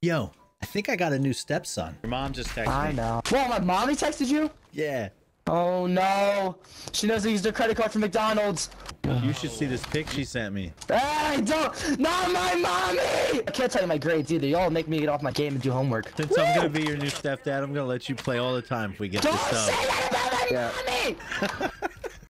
Yo, I think I got a new stepson. Your mom just texted me. I know. Well, my mommy texted you? Yeah. Oh no. She knows I used her credit card for McDonald's. You should see this pic she sent me. Hey, don't! Not my mommy! I can't tell you my grades either. Y'all make me get off my game and do homework. Since I'm gonna be your new stepdad, I'm gonna let you play all the time if we get Don't this say that about my Yeah. mommy!